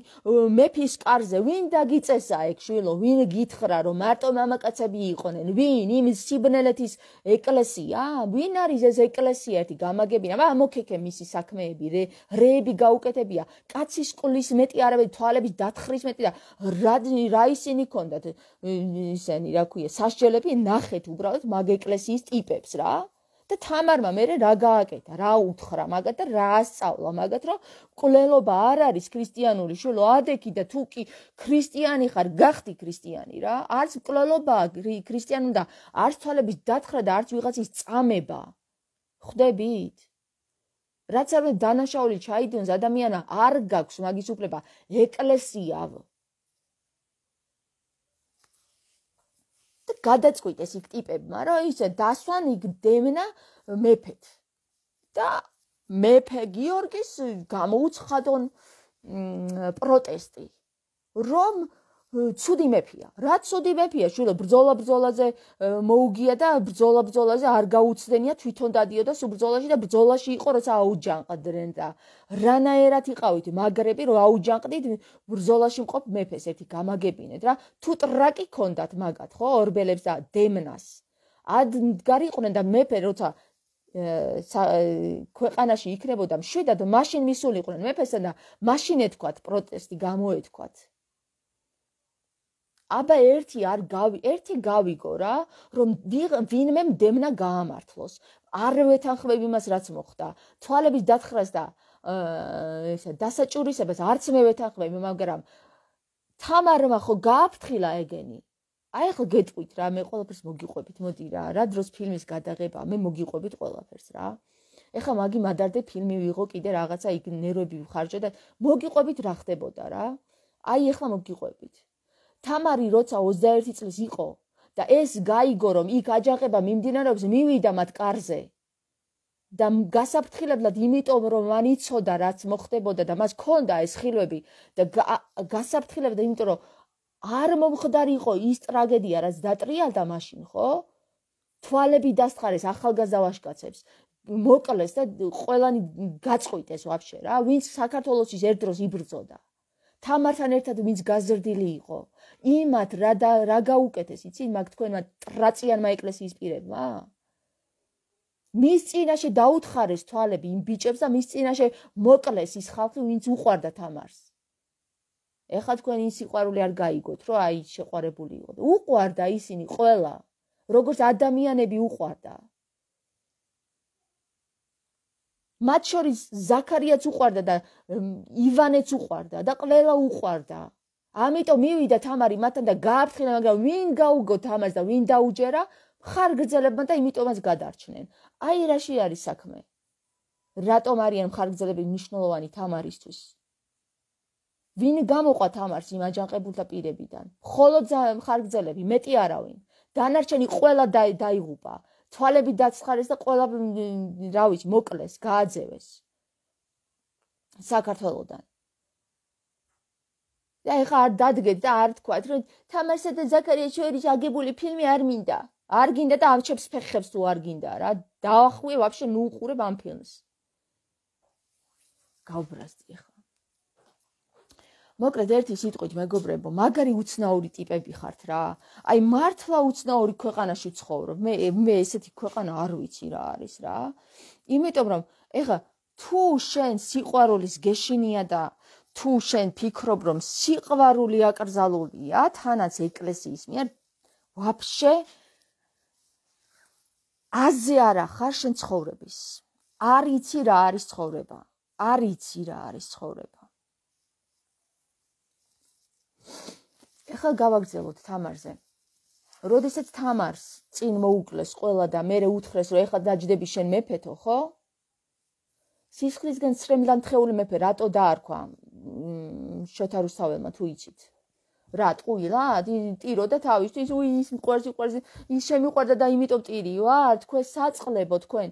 მეფის კარზე. ვინ დაგიწესა ეგ შვილო? ვინ გითხრა რომ მარტო მამაკაცები იყვნენ? ვინ? იმ სიბნელეთის ეკლესია? ვინ არის ეს ეკლესია? ერთი გამაგებინა. მაგრამ მოკეკე მისი საქმეები რე რეები გაუკეთებია. კაცის ყლის მეტი არავე თვალების დათხრის მეტი და რა რა ისინი ქონდათ ისენი რა ქვია სასჯელები ნახეთ უბრალოდ მაგ ეკლესიის ტიპებს რა და თამარმა მე რა გააკეთა რა უთხრა მაგათ და რა ასწავლა მაგათ რომ კვლელობა არ არის ქრისტიანული შულო ადექი და თუ კი ქრისტიანი ხარ გახდი ქრისტიანი რა არც კვლელობა ქრისტიანი და არც თვალების დათხრა და არც ვიღაცის წამება. ხვდებით? რაც არ დანაშაული ჩაიდონს ადამიანა არ გაქვს მაგის უფლება ეკლესია გადაწყვიტეს იქ ტიპებმა, რომ ისე დასვან იქ დემნა მეფეთ. და მეფე გიორგის გამოუცხადონ პროტესტი, რომ ცუდი მეფია. რა ცუდი მეფია? შვილო ბრძოლა ბრძოლაზე მოუგია და ბრძოლა ბრძოლაზე არ გაუცდენია თვითონ დადიოდა სუბრძოლაში და ბრძოლაში იყო როცა აუჯანყდნენ და რანაერად იყავით მაგრები რომ აუჯანყდით ბრძოლაში მყოფ მეფეს ერთი გამაგებინეთ რა თუ ტრაკი ქონდათ მაგათ ხო ორბელებს და დემნას ად გარიყვნენ და მეფე როცა ქვეყანაში იქნებოდა მშვიდად მაშინ მისულიყვნენ მეფესთან და მაშინ ეთქვათ პროტესტი გამოეთქვათ აბა ერთი არ გავი ერთი გავიგო რა რომ ვინმე დემნა გაამართლოს. არ ვეთანხმებ იმას რაც მოხდა. თვალების დათხრას და ესა დასაჭურისებას არც მე ვეთანხმებ მაგრამ თამარმა ხო გააფრთხილა ეგენი? აი ხო გეტყვით რა მე ყველაფერს მოგიყვებით მოდი რა რა დროს ფილმის გადაღება მე მოგიყვებით ყველაფერს რა. ეხა მაგი მადარდე ფილმი ვიღო კიდე რაღაცა იქ ნერვები ვხარჯო და მოგიყვებით რა ხდებოდა რა. აი ეხლა მოგიყვებით თამარი როცა 21 წლის იყო და ეს გაიგო რომ იქ აჯანყება მიმდინარეობს მივიდა მათ კარზე და გასაფრთხილებლად იმიტომ რომ მან იცოდა რაც მოხდებოდა და მას ქონდა ეს ხილვები და გასაფრთხილებლად იმიტომ რომ არ მომხდარიყო ის ტრაგედია რაც დატრიალდა მაშინ ხო? თვალები დასთხარეს ახალგაზრდა ვაშკაცებს მოკლეს და ყველანი გაწყვიტეს ვაფშე რა ვინც საქართველოსის ერთ დროს იბრძოდა. თამართან ერთად ვინც გაზრდილი იყო იმათ რა და რა გაუკეთეს იცი? მაგ თქვენმა ტრაციანმა ეკლესიის პირებმა მის წინაშე დაუთხარეს თვალები იმ ბიჭებს და მის წინაშე მოკლეს ის ხალხი ვინც უყვარდა თამარს. ეხლა თქვენ ის სიყვარული არ გაიგოთ რომ აი შეყვარებული იყო. უყვარდა ისინი ყველა როგორც ადამიანები უყვარდა. მათ შორის ზაქარიაც უყვარდა და ივანეც უყვარდა და ყველა უყვარდა. ამიტომ მივიდა თამარი მათთან და გააფრთხილა, მაგრამ ვინ გაუგო თამარს და ვინ დაუჯერა, ხარგრძელებმა და იმიტომაც გადარჩნენ. აი რაში არის საქმე. რატომ არიან ხარგრძელები მნიშვნელოვანი თამარისთვის? ვინ გამოყვა თამარს იმ აჯანყებულთა პირებიდან? მხოლოდ ხარგრძელები, მეტი არავინ. დანარჩენი ყველა დაიღუპა. თვალები დაცხარეს და ყველა რა ვიცი მოკლეს, გააძევეს საქართველოსთან. და ეხა არ დადგეთ და არ თქვათ, რომ თამარსა და ზაქარია შორის აგებული ფილმი არ მინდა. არ გინდა და ამჩებს ფეხებს თუ არ გინდა რა. დაახვიე ვაფშე ნუ უყურებ ამ ფილმს. გავბრასდი ეხა. მოკლედ ერთი სიტყვით მეგობრებო, მაგარი უცნაური ტიპები ხართ რა. აი მართლა უცნაური ქვეყანაში ცხოვრობ. მე მე ესეთი ქვეყანა არ ვიცი რა არის რა. იმიტომ რომ ეხა თუ შენ სიყვარულის გეშინია და თუ შენ ფიქრობ რომ სიყვარული აკრძალულია თანაც ეკლესიის მიერ ვაფშე აზე არა ხარ შენ ცხოვრების. არიცი რა არის ცხოვრება. არიცი რა არის ცხოვრება. ეხლა გავაგზავნოთ თამარზე. როდესაც თამარს წინ მოუკლეს ყველა და მე უთხრეს რომ ეხლა დაждდები შენ მეფეთო, ხო? სისხლისგან ცრემლან თხეული მეფე რატო დაარქვა? შოთა რუსთაველმა თუ იცით. რა ტყუილა? ტირო და თავისთვის ის მყარს მყარს ის შემიყვარდა და იმიტომ ტირი ვარ, თქვენ საწყლებო თქვენ.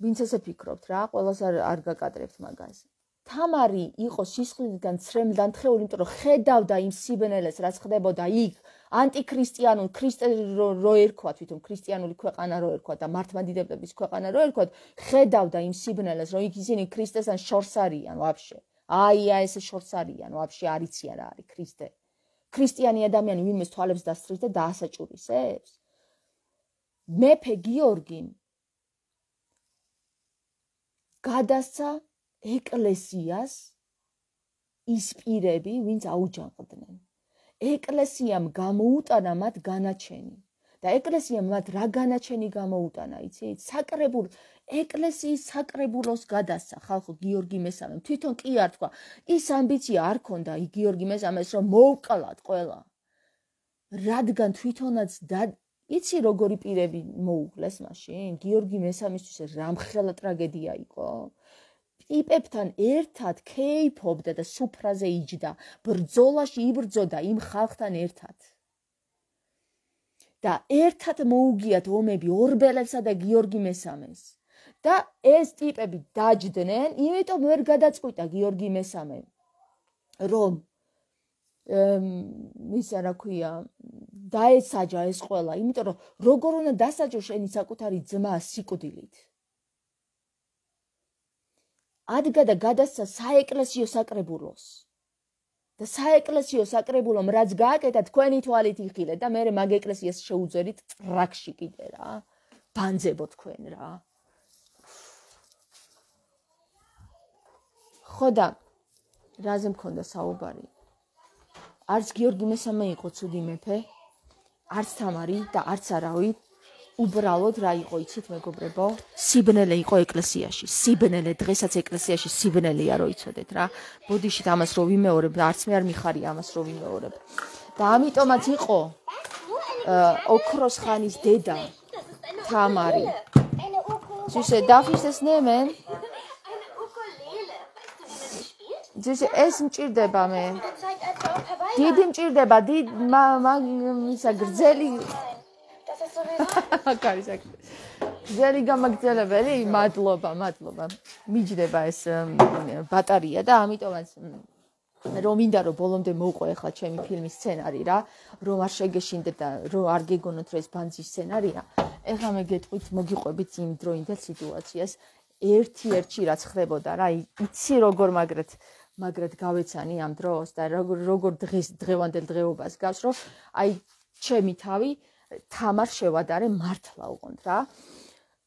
ვინც ესე ფიქრობთ რა? ყოველას არ არ გაკადრებთ მაგას. თამარი იყო სისხლიდან ცრემლიდან თხეული, იმიტომ რომ ხედავდა იმ სიბნელეს, რაც ხდებოდა იქ ანტიქრისტიანულ ქრისტე რო ერქვა თვითონ ქრისტიანული ქვეყანა რო ერქვა და მართლმადიდებლების ქვეყანა რო ერქვა ხედავდა იმ სიბნელეს რომ ისინი ქრისტესთან შორს არიან ვაფშე აი აი ეს შორს არიან ვაფშე არიციან რა არის ქრისტე. ქრისტიანი ადამიანი ვინმეს თვალებს დასწრის და დაასაჭურისებს მეფე გიორგი გადასცა ეკლესიას ის პირები ვინც აუჯანყდნენ. ეკლესიამ გამოუტანა მათ განაჩენი და ეკლესიამ მათ რა განაჩენი გამოუტანა, იცით? საკრებულ ეკლესიის საკრებულოს გადასცა ხალხო გიორგი მესამემ. თვითონ კი არ თქვა, ის ამბიცია არ ქონდა გიორგი მესამეს, რომ მოუკალათ ყველა. რადგან თვითონაც იცი როგორი პირები მოუგლეს მაშინ? გიორგი მესამისთვის რამხელა ტრაგედია იყო. ტიპებთან ერთად ქეიფობდა და სუფრაზე იჯდა. ბრძოლაში იბრძოდა იმ ხალხთან ერთად. და ერთად მოუგიათ ომები ორბელებსა და გიორგი მესამეს. და ეს ტიპები დაჯდნენ, იმიტომ ვერ გადაწყვიტა გიორგი მესამე, რომ ემ ისა რა ქვია, დაესაჯა ეს ყველა, იმიტომ რომ როგორ უნდა დასაჯო შენი საკუთარი ძმა სიკვდილით. ადგა და გადასცა საეკლესიო საკრებულოს. და საეკლესიო საკრებულომ რაც გააკეთა თქვენი თვალით იხილე და მე მაგ ეკლესიას შეუძერით ტრაქში კიდე რა. ბანძებო თქვენ რა. ხოდა რაზე მქონდა საუბარი? არც გიორგი მესამე იყო ცუდი მეფე, არც თამარი და არც არავით უბრალოდ რა იყო იცით მეგობრებო? სიბნელე იყო ეკლესიაში. სიბნელე დღესაც ეკლესიაში სიბნელეა რო იცოდეთ რა. ბოდიში ამას რო ვიმეორებ არც მე არ მიხარია ამას რო ვიმეორებ. და ამიტომაც იყო ოქროს ხანის დედა თამარი. ძუსე დაფისეს ნემენ ძუსე ეს მჭირდება მე. დიდი მჭირდება დიდ მა ისა გრძელი კარი საქმე. ძელი გამაგზელებელი, მადლობა, მადლობა. მიჯდება ეს ბატარია და ამიტომაც რომ მინდა რომ ბოლომდე მოუყვე ახლა ჩემი ფილმის სცენარი რა, რომ არ შეგეშინდეთ და რომ არ გეგონოთ რომ ეს ბანძის სცენარია. ეხლა მე გეტყვით მოგიყვებით იმ დროინდელ სიტუაციას. ერთი-ერთი რაც ხდებოდა რა, იცი როგორ მაგრეთ მაგრეთ გავეცანი ამ დროს და როგორ როგორ დღეს დღევანდელ დღეობას გავს რომ აი ჩემი თავი თამარ შევადარე მართლა უყონთ რა.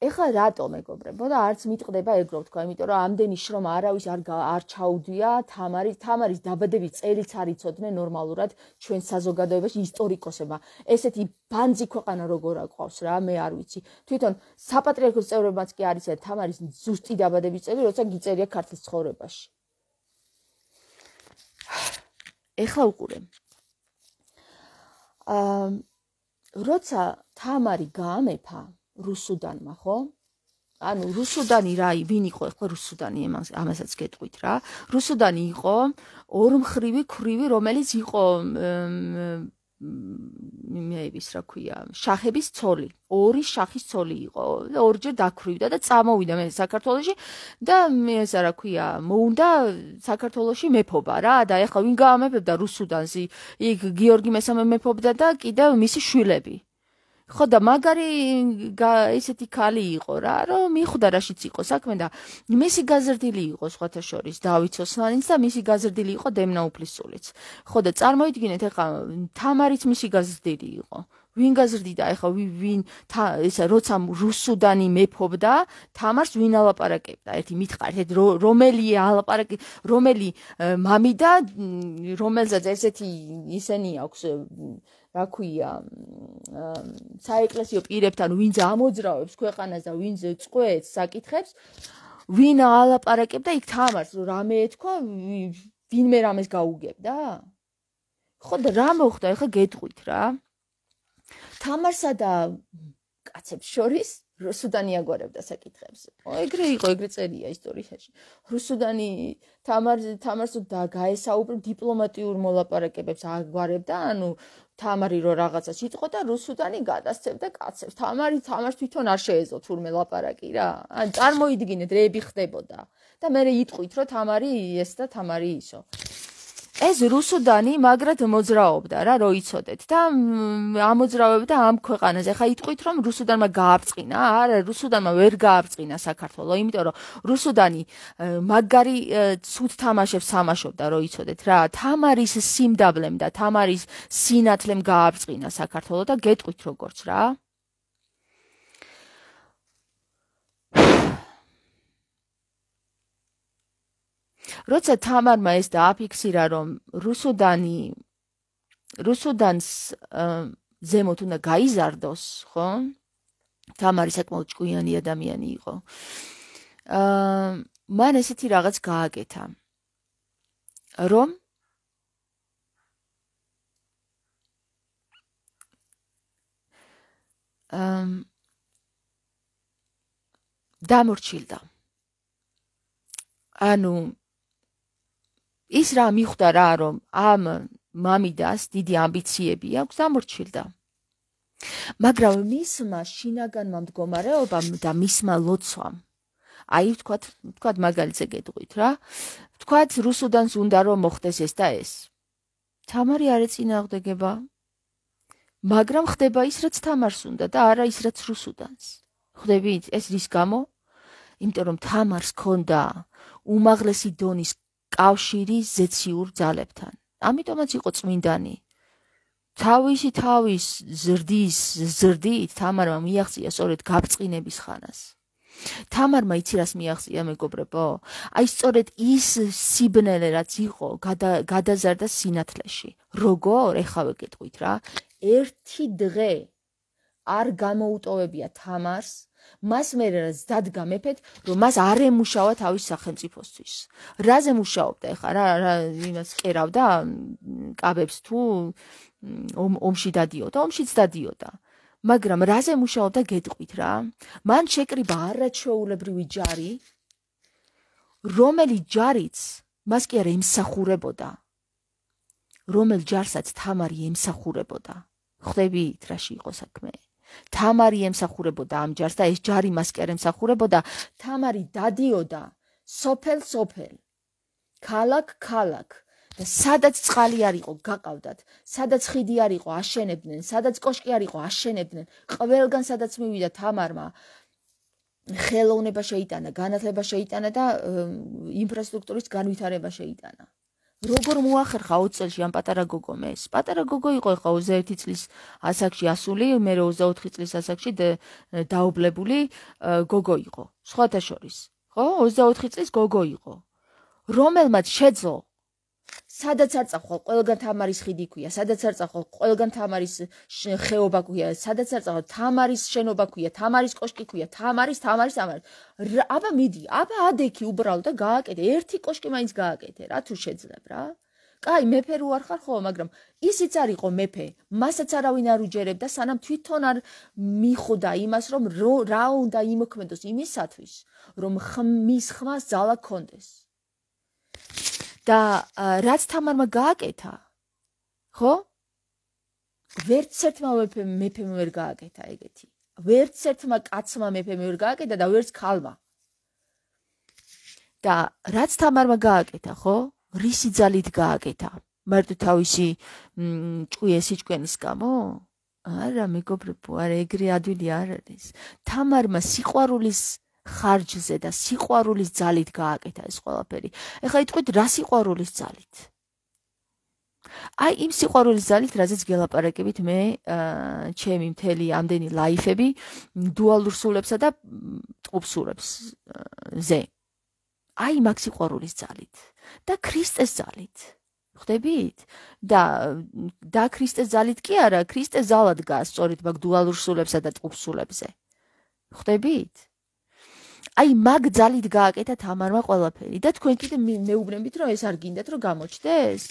ეხლა რატო მეგობრებო და არც მიტყდება ეგროვ თქვა, იმიტომ რომ ამდენი შრომა არავის არ არ ჩაუდია თამარი თამარის დაბადების წელიც არ იცოდნენ ნორმალურად ჩვენ საზოგადოებაში ისტორიკოსებმა. ესეთი ბანძი ქვეყანა როგორ აყვავს რა, მე არ ვიცი. თვითონ საპატრიარქოს წევრებმაც კი არის ეს თამარის ზუსტი დაბადების წელი, როცა გიწერია ქართლის ცხოვრებაში. ეხლა უყურე. აა როცა თამარი გაამეფა რუსუდანმა, ხო? ანუ რუსუდანი რა, ვინ იყო ხო რუსუდანი ამას ამასაც გეტყვით რა. რუსუდანი იყო ორმხრივი ქრივი, რომელიც იყო მეების რა ქვია შახების ცოლი. ორი შახის ცოლი იყო. და ორჯერ დაქრივდა და წამოვიდა მე საქართველოში და მე ეს რა ქვია მოუნდა საქართველოში მეფობა რა. და ეხლა ვინ გაამეფებდა რუსუდანს იქ გიორგი მესამე მეფობდა და კიდევ მისი შვილები ხო და მაგარი ესეთი ქალი იყო რა, რომ მიხვდა რაშიც იყო საქმე და მისი გაზრდილი იყო სხვათა შორის დავით ოსმანიც და მისი გაზრდილი იყო დემნაუფლის სულიც. ხო და წარმოიდგინეთ ახლა თამარიც მისი გაზრდილი იყო. ვინ გაზრდიდა ახლა ვინ ესა როცა რუსუდანი მეფობდა თამარს ვინ ალაპარაკებდა ერთი მითხარით ერთ რომელი ალაპარაკი რომელი მამი და რომელზეც ესეთი ისენი აქვს რა ქვია საეკლესიო პირებთან ვინ ამოძრავებს ქვეყანას და ვინ წყვეტს საკითხებს ვინ ალაპარაკებდა იქ თამარს რომ რამე ეთქვა ვინმე რამეს გაუგებდა ხო და რა მოხდა ეხა გეტყვით რა თამარსა და კაცებს შორის რუსუდანი აგვარებდა საკითხებს. ო ეგრე იყო, ეგრე წერია ისტორიაში. რუსუდანი თამარ თამარს და გაესაუბრა დიპლომატიურ მოლაპარაკებებს აგვარებდა, ანუ თამარი რო რაღაცა სიტყვა და რუსუდანი გადასცემდა კაცებს. თამარი თამარს თვითონ არ შეეძლო თურმე ლაპარაკი რა. ან წარმოიდგინეთ რეები ხდებოდა და მე იტყვით რომ თამარი ეს და თამარი ისო. ეს რუსუდანი მაგრად მოძრაობდა რა რო იცოდეთ და ამოძრავებდა ამ ქვეყანაზე. ხა იტყვით რომ რუსუდანმა გააბწყინა? არა, რუსუდანმა ვერ გააბწყინა საქართველოს, იმიტომ რომ რუსუდანი მაგარი ცუდ თამაშებს თამაშობდა რო იცოდეთ რა. თამარის სიმდაბლემ და თამარის სინათლემ გააბწყინა საქართველოს და გეტყვით როგორც რა. როცა თამარმა ეს დააფიქსირა რომ რუსუდანი რუსუდანს ზემოთ უნდა გაიზარდოს ხო? თამარი საკმაოდ ჭკვიანი ადამიანი იყო. აა მან ესეთი რაღაც გააკეთა რომ აა დამორჩილდა. ანუ ის რა მიხვდა რა რომ ამ მამიდას დიდი ამბიციები აქვს დამორჩილდა მაგრამ მისმა შინაგანმა მდგომარეობამ და მისმა ლოცვამ აი ვთქვათ ვთქვათ მაგალითზე გეტყვით რა ვთქვათ რუსუდანს უნდა რომ მოხდეს ეს და ეს. თამარი არ ეწინააღმდეგება. მაგრამ ხდება ის რაც თამარს უნდა და არა ის რაც რუსუდანს. ხდებით ეს რის გამო? იმიტომ რომ თამარს ქონდა უმაღლესი დონის კავშირი ზეციურ ძალებთან. ამიტომაც იყო წმინდანი. თავისი თავის ზრდის ზრდით თამარმა მიაღწია სწორედ გაბწყინების ხანას. თამარმა იცი რას მიაღწია მეგობრებო? აი სწორედ ის სიბნელე რაც იყო გადაზარდა სინათლეში. როგორ? ეხავე გეტყვით რა. ერთი დღე არ გამოუტოვებია თამარს მას მე დადგა მეფეთ რომ მას არ ემუშავა თავის სახელმწიფოსთვის. რაზე მუშაობდა ეხა? რა რა იმას ყერავდა კაბებს თუ ომში დადიოდა? ომშიც დადიოდა. მაგრამ რაზე მუშაობდა გეტყვით რა? მან შეკრიბა არაჩვეულებრივი ჯარი რომელი ჯარიც მას კი არა იმსახურებოდა რომელ ჯარსაც თამარი ემსახურებოდა. ხვდებით რაში იყო საქმე თამარი ემსახურებოდა ამ ჯარს და ეს ჯარი მას კი არ ემსახურებოდა. თამარი დადიოდა სოფელ სოფელ. ქალაქ ქალაქ. და სადაც წყალი არ იყო გაყავდათ. სადაც ხიდი არ იყო აშენებდნენ. სადაც კოშკი არ იყო აშენებდნენ. ყველგან სადაც მივიდა თამარმა ხელოვნება შეიტანა განათლება შეიტანა და ინფრასტრუქტურის განვითარება შეიტანა როგორ მოახერხა 20 წელში ამ პატარა გოგომ ეს? პატარა გოგო იყო ხა 21 წლის ასაკში ასული, მე 24 წლის ასაკში დაუბლებული გოგო იყო. სხვათა შორის, ხო? 24 წლის გოგო იყო. რომელმაც შეძლო სადაც არ წახვალ, ყველგან თამარის ხიდი ქვია, სადაც არ წახვალ, ყველგან თამარის ხეობა ქვია, სადაც არ წახვალ, თამარის შენობა ქვია, თამარის კოშკი ქვია, თამარის, თამარის, თამარის. აბა მიდი, აბა ადექი უბრალოდ და გააკეთე, ერთი კოშკი მაინც გააკეთე, რა თუ შეძლებ რა. კაი, მეფე რო არ ხარ ხო, მაგრამ ისიც არ იყო მეფე, მასაც არავინ არ უჯერებდა, სანამ თვითონ არ მიხვდა იმას, რომ რა უნდა იმოქმედოს იმისათვის, რომ ხმის ხმას ძალა კონდეს. და რაც თამარმა გააკეთა ხო? ვერც ერთმა მეფემ მეფემ ვერ გააკეთა ეგეთი. ვერც ერთმა კაცმა მეფემ ვერ გააკეთა და ვერც ქალმა. და რაც თამარმა გააკეთა ხო? რისი ძალით გააკეთა? მარტო თავისი ჭუიესი ჭკვენის გამო? არა მეგობრებო არა ეგრე ადვილი არ არის. თამარმა სიყვარულის ხარჯზე და სიყვარულის ძალით გააკეთა ეს ყველაფერი. ეხლა იტყვით რა სიყვარულის ძალით? აი იმ სიყვარულის ძალით, რაზეც გელაპარაკებით მე, ჩემი მთელი ამდენი ლაიფები დუალურ სულებსა და ტყუპსურებს ზე. აი მაგ სიყვარულის ძალით და ქრისტეს ძალით. ხვდებით? და და ქრისტეს ძალით კი არა, ქრისტე ზალად გას სწორედ მაგ დუალურ სულებსა და ტყუპსურებზე. ხვდებით? აი მაგ ძალით გააკეთა თამარმა ყველაფერი. და თქვენ კიდე მეუბნებით რომ ეს არ გინდათ რომ გამოჩდეს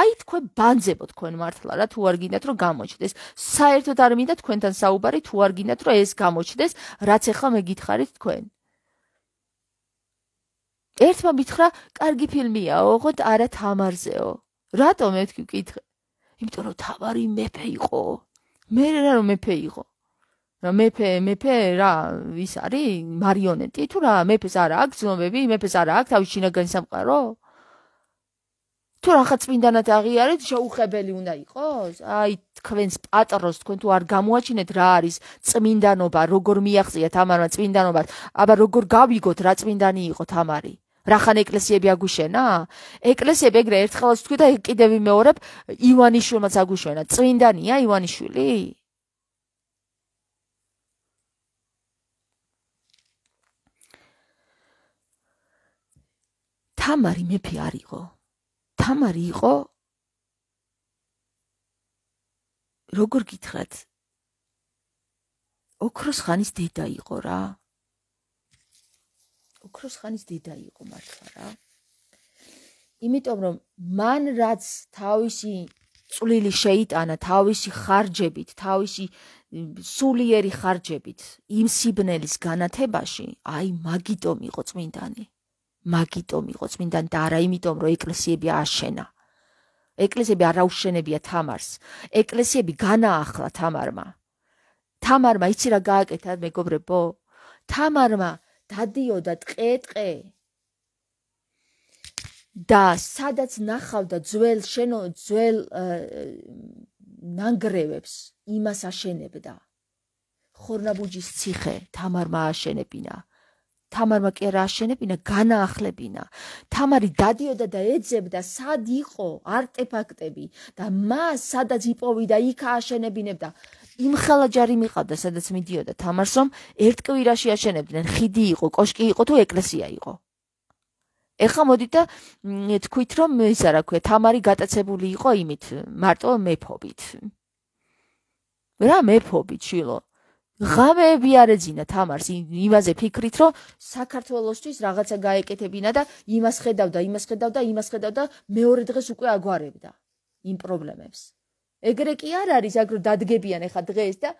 აი თქვენ ბანძებო თქვენ მართლა რა თუ არ გინდათ რომ გამოჩდეს საერთოდ არ მინდა თქვენთან საუბარი თუ არ გინდათ რომ ეს გამოჩდეს რაც ახლა მე გითხარით თქვენ. ერთმა მითხრა კარგი ფილმია ოღონდ არა თამარზეო. რატომ მე თქვი კითხე იმიტომ რომ თამარი მეფე იყო. მე რა რომ მეფე იყო მეფე მეფე რა ვის არის მარიონეტი თუ რა მეფეს არა აქვს ძნობები მეფეს არა აქვს თავის შინაგანი სამყარო თუ რაღაც წმინდანად აღიარეთ, შეუხებელი უნდა იყოს? აი, თქვენს პატრონს თქვენ თუ არ გამოაჩინეთ რა არის წმინდანობა, როგორ მიაღწია თამარმა წმინდანობას, აბა როგორ გავიგოთ რა წმინდანი იყო თამარი? რახან ეკლესიები აგუშენა? ეკლესიები ეგრე ერთხელაც თქვი და კიდევ ვიმეორებ, ივანიშვილმაც აგუშენა. წმინდანია ივანიშვილი? თამარი მეფე არ იყო. თამარი იყო როგორ გითხრათ? ოქროს ხანის დედა იყო რა. ოქროს ხანის დედა იყო მართლა რა. იმიტომ რომ მან რაც თავისი წვლილი შეიტანა თავისი ხარჯებით, თავისი სულიერი ხარჯებით იმ სიბნელის განათებაში, აი მაგიტომ იყო წმინდანი. მაგიტომ იყო წმინდანი და არა იმიტომ რომ ეკლესიები აშენა. ეკლესიები არ აუშენებია თამარს. ეკლესიები განაახლა თამარმა. თამარმა იცი რა გააკეთა მეგობრებო? თამარმა დადიოდა ტყე-ტყე და სადაც ნახავდა ძველ შენო ძველ ნანგრევებს იმას აშენებდა ხორნაბუჯის ციხე თამარმა აშენებინა თამარმა კი რა აშენებინა განაახლებინა. თამარი დადიოდა და ეძებდა სად იყო არტეფაქტები და მას სადაც იპოვიდა იქ აშენებინებდა იმ ხელაჯარი მიყავდა სადაც მიდიოდა თამარს რომ ერთ კვირაში აშენებდნენ. ხიდი იყო კოშკი იყო თუ ეკლესია იყო? ეხლა მოდით და თქვით რომ ისა რა ქვია თამარი გატაცებული იყო იმით მარტო მეფობით. რა მეფობით შილო ღამეები არ ეძინა თამარს. იმაზე ფიქრით რომ საქართველოსთვის რაღაცა გაეკეთებინა და იმას ხედავდა იმას ხედავდა იმას ხედავდა მეორე დღეს უკვე აგვარებდა იმ პრობლემებს. ეგრე კი არ არის აგრო დადგებიან ეხა დღეს და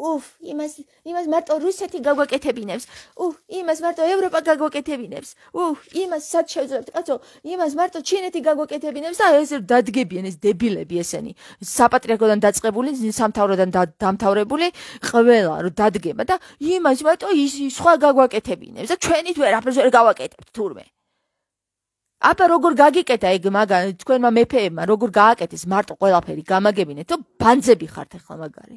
უფ, იმას იმას მარტო რუსეთი გაგვაკეთებინებს. უფ, იმას მარტო ევროპა გაგვაკეთებინებს. უფ, იმას სად შევძლებთ? კაცო, იმას მარტო ჩინეთი გაგვაკეთებინებს და ეს დადგებიან ეს დებილები ესენი. საპატრიარქოდან დაწყებული, სამთავროდან დამთავრებული, ყველა რომ დადგება და იმას მარტო ის სხვა გაგვაკეთებინებს და ჩვენით ვერაფერს ვერ გავაკეთებთ თურმე. აბა როგორ გაგიკეთა ეგ მაგა თქვენმა მეფეებმა როგორ გააკეთეს მარტო ყველაფერი გამაგებინეთ თუ ბანძები ხართ ახლა მაგარი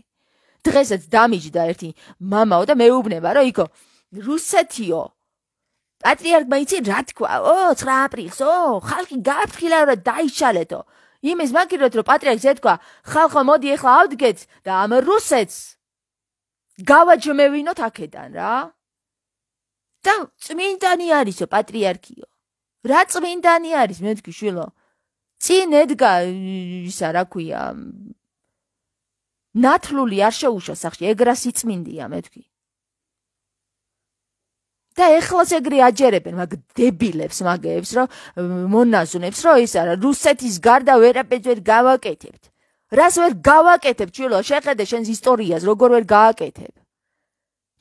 დღესაც დამიჯდა ერთი მამაო და მეუბნება რომ იქო რუსეთიო. პატრიარქმა იცი რა თქვა ო 9 აპრილსო ხალხი გაფრთხილა რომ დაიშალეთო. იმის მაგიროთ რომ პატრიარქს ეთქვა ხალხო მოდი ახლა ავდგეთ და ამ რუსეთს გავაჯმევინოთ აქედან რა. და წმინდანი არისო პატრიარქიო. რა წმინდანი არის მეთქი შვილო? წინ ედგა ისა რა ქვია ნათლული არ შეუშვა სახში, ეგრა სიწმინდია მეთქი. და ეხლაც ეგრე აჯერებენ მაგ დებილებს მაგეებს, რომ მონაზუნებს, რომ ის არა რუსეთის გარდა ვერაფერს ვერ გავაკეთებთ. რას ვერ გავაკეთებ, ჩილო, შეხედე შენს ისტორიას, როგორ ვერ გააკეთებ.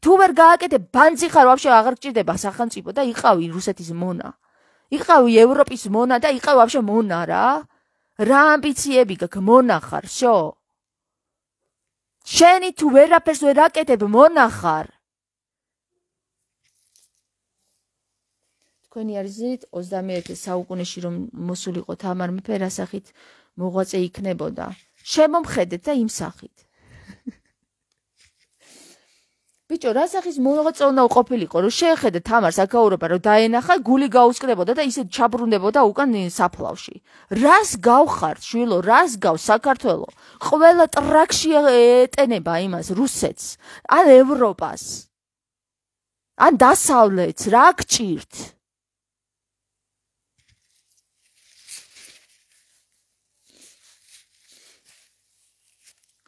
თუ ვერ გააკეთებ, ბანძი ხარ, ვაფშე აღარ გჭირდება სახელმწიფო და იყავი რუსეთის მონა. იყავი ევროპის მონა და იყავ ვაფშე მონა რა. რა ამბიციები გაქვს მონა ხარ, შო? შენი თუ ვერაფერს ვერ აკეთებ მონახარ. თქვენი არიზით 21 საუკუნეში რომ მოსულიყო თამარ მეფე რასახით მოღვაწე იქნებოდა. შემომხედეთ და იმ სახით ბიჭო, რა სახის მოღწე უნდა ყოფილიყო, რომ შეეხედე თამარს აკაურობა, რომ დაენახა, გული გაუსკრებოდა და ისე ჩაბრუნდებოდა უკან საფლავში. რას გავხართ, შვილო, რას გავ საქართველო? ყველა ტრაქში ეტენება იმას რუსეთს, ან ევროპას. ან დასავლეთს, რა გჭირთ?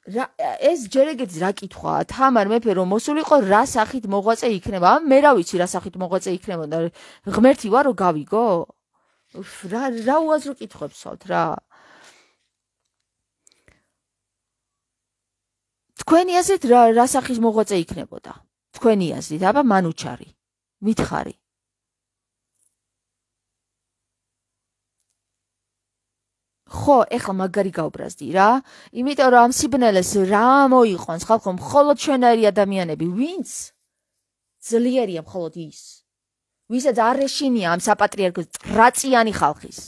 რა ეს ჯერ ეგეთი რა კითხვაა თამარ მეფე რომ მოსულიყო რა სახით მოღვაწე იქნება? მე რა ვიცი რა სახით მოღვაწე იქნება? და ღმერთი ვარო გავიგო? რა რა უაზრო კითხვებსავთ რა? თქვენი აზრით რა რა სახის მოღვაწე იქნებოდა? თქვენი აზრით აბა მანუჩარი მითხარი ხო, ეხლა მაგარი გაუბრაზდი რა. იმიტომ რომ ამ სიბნელეს რა მოიყვანს ხალხო, მხოლოდ ჩვენაირი ადამიანები, ვინც ძლიერია მხოლოდ ის. ვისაც არ ეშინია ამ საპატრიარქოს რაციანი ხალხის.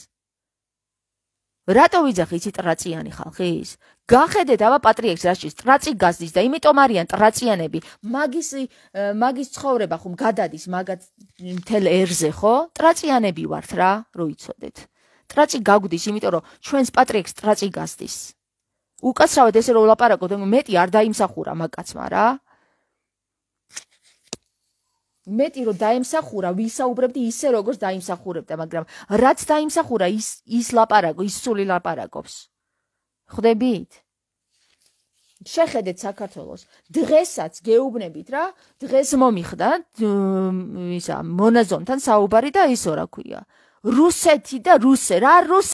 რატო ვიძახი იცი ტრაწიანი ხალხის? გახედეთ აბა პატრიექს რაში ტრაწი გაზდის და იმიტომ არიან ტრაწიანები. მაგის მაგის ცხოვრება ხომ გადადის მაგათ მთელ ერზე ხო? ტრაწიანები ვართ რა, რო იცოდეთ. ტრაწი გაგვდის, იმიტომ რომ ჩვენს პატრიექს ტრაწი გაზდის. უკაცრავად ესე რომ ვლაპარაკოთ, მეტი არ დაიმსახურა მაგაცმა რა. მეტი რომ დაიმსახურა, ვისაუბრებდი ისე როგორც დაიმსახურებდა, მაგრამ რაც დაიმსახურა ის ის ლაპარაკო, ის სული ლაპარაკობს. ხვდებით? შეხედეთ საქართველოს. დღესაც გეუბნებით რა, დღეს მომიხდა ისა მონაზონთან საუბარი და ისო რა ქვია. რუსეთი და რუსე რა რუს